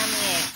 dynamic.